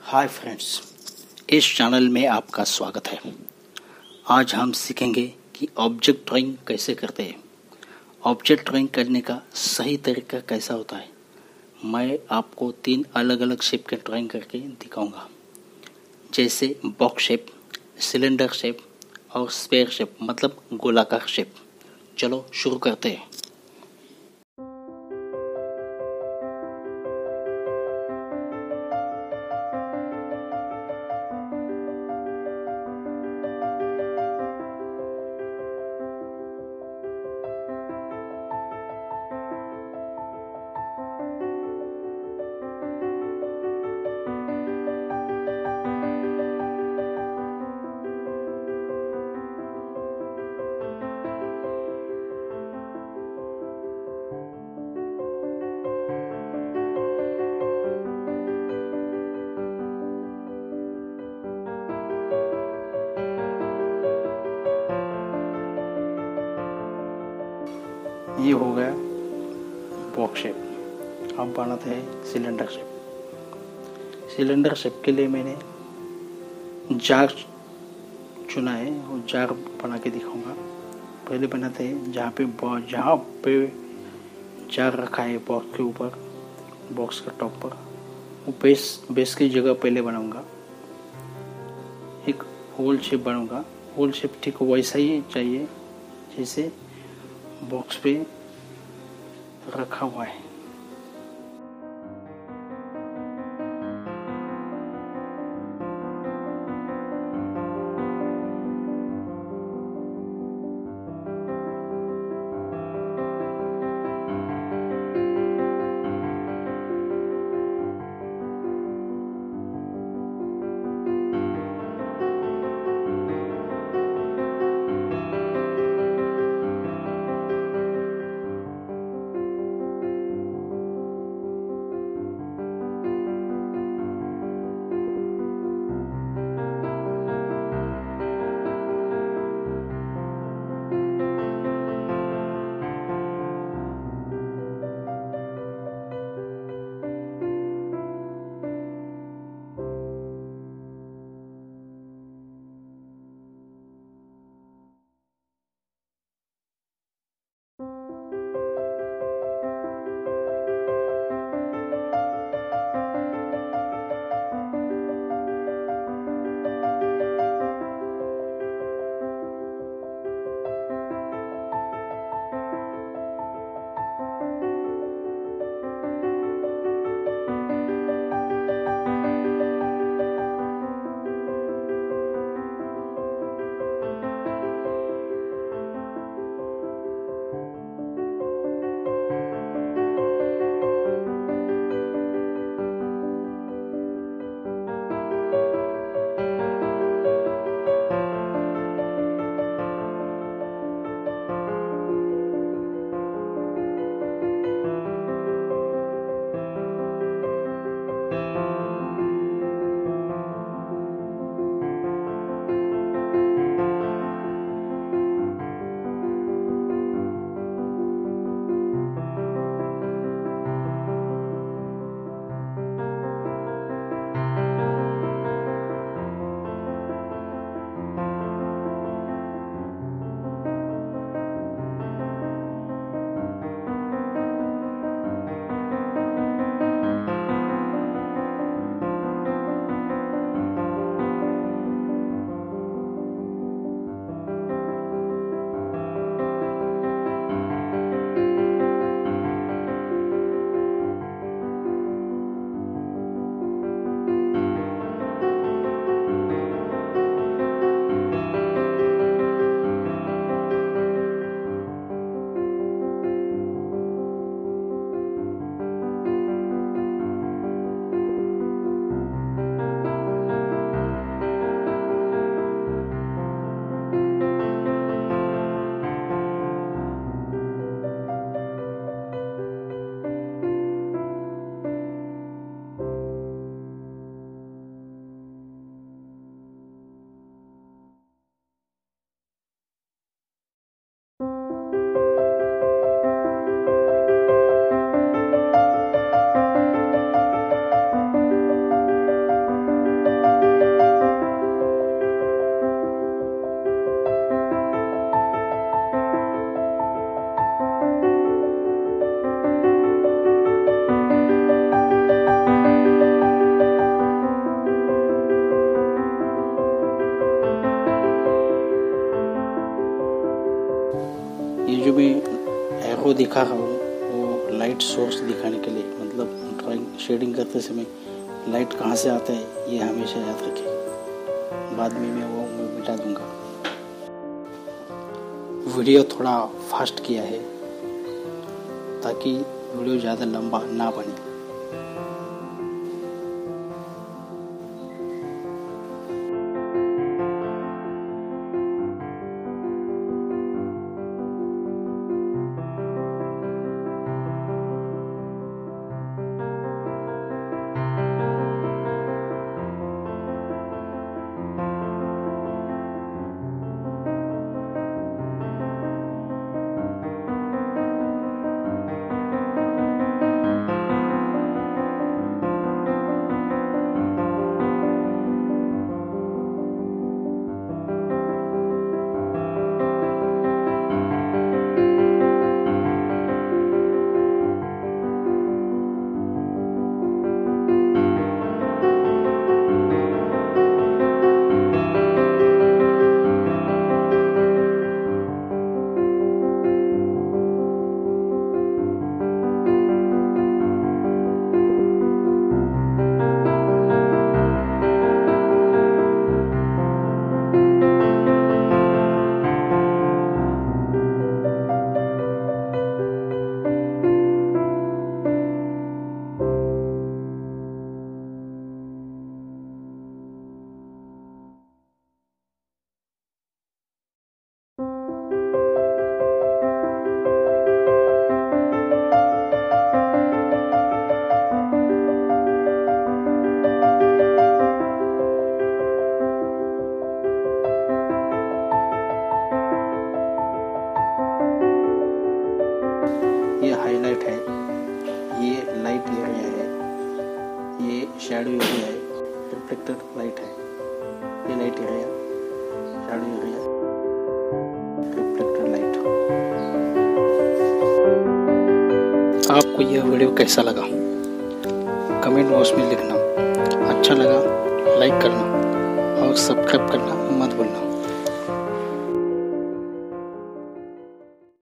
Hi friends इस channel में आपका स्वागत है। आज हम सीखेंगे कि ऑब्जेक्ट ड्राइंग कैसे करते हैं। ऑब्जेक्ट ड्राइंग करने का सही तरीका कैसा होता है? मैं आपको तीन अलग अलग शेप के ड्राइंग करके दिखाऊँगा। जैसे बॉक्स शेप सिलेंडर शेप और स्पेयर शेप मतलब गोलाकार शेप चलो शुरू करते हैं। हो गया। बॉक्स शेप अब बनाते हैं सिलेंडर शेप सिलेंडर शेप के लिए मैंने जार चुना है और जार बना के दिखाऊँगा। पहले बनाते हैं जहाँ पे जहाँ पे जार रखा है बॉक्स के ऊपर बॉक्स के टॉप पर। वो बेस बेस की जगह पहले बनाऊँगा। एक होल शेप बनाऊँगा। होल शेप ठीक वैसा ही चाहिए, जैसे बॉक्स पे रखा हुआ है। दिखा हमने वो लाइट सोर्स दिखाने के लिए मतलब ड्राइंग शेडिंग करते समय लाइट कहाँ से आता है, ये हमेशा याद रखें। बाद में मैं वो मिटा दूँगा। वीडियो थोड़ा फास्ट किया है, ताकि वीडियो ज़्यादा लंबा ना बने। ये हाईलाइट है। ये लाइट एरिया है। ये शेडो एरिया है। रिफ्लेक्टर लाइट है। ये light area shadow area reflector light आपको यह वीडियो कैसा लगा? कमेंट बॉक्स में लिखना। अच्छा लगा लाइक करना और सब्सक्राइब करना मत भूलना।